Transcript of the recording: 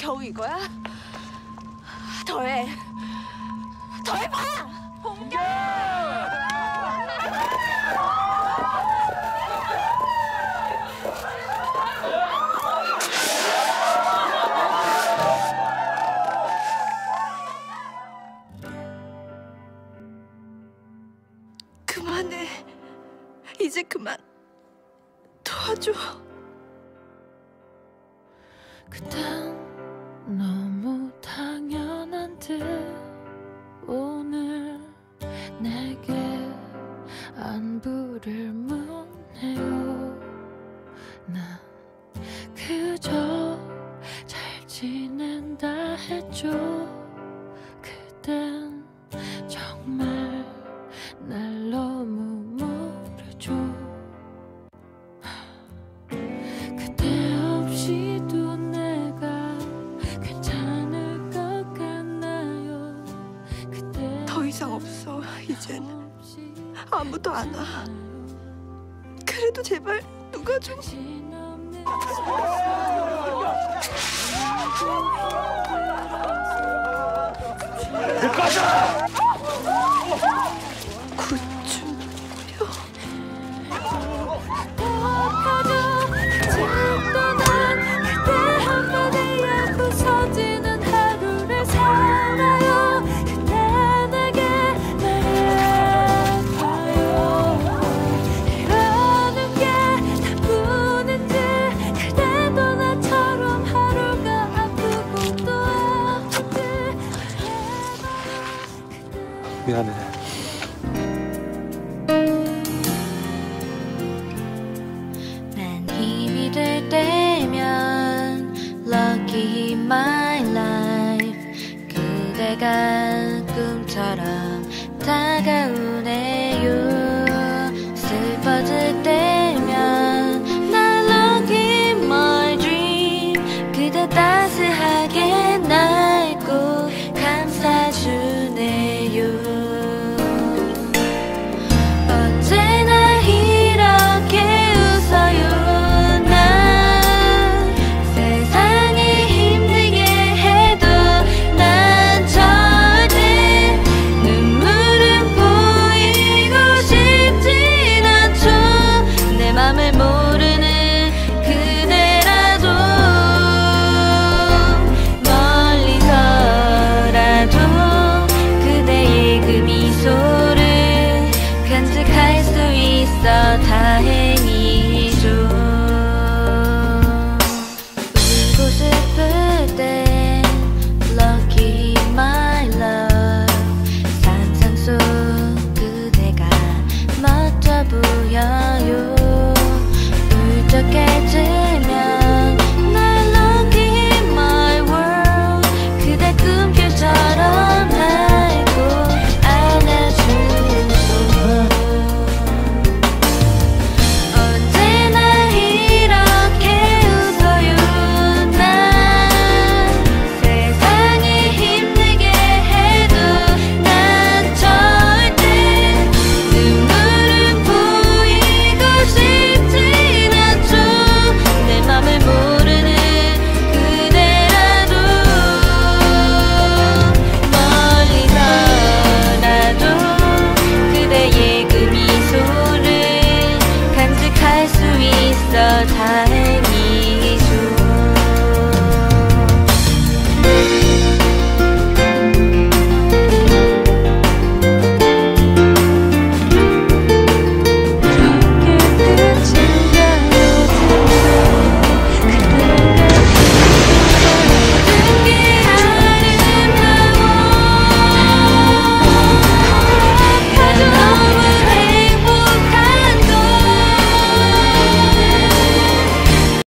겨우 이거야? 더해. 더해봐! 그만. 도와줘. 그땐 너무 당연한 듯 오늘 내게 안부를 묻네요. 난 그저 잘 지낸다 했죠 이상 없어. 이젠 아무도 안 와. 그래도 제발 누가 좀. 가자! 别让他。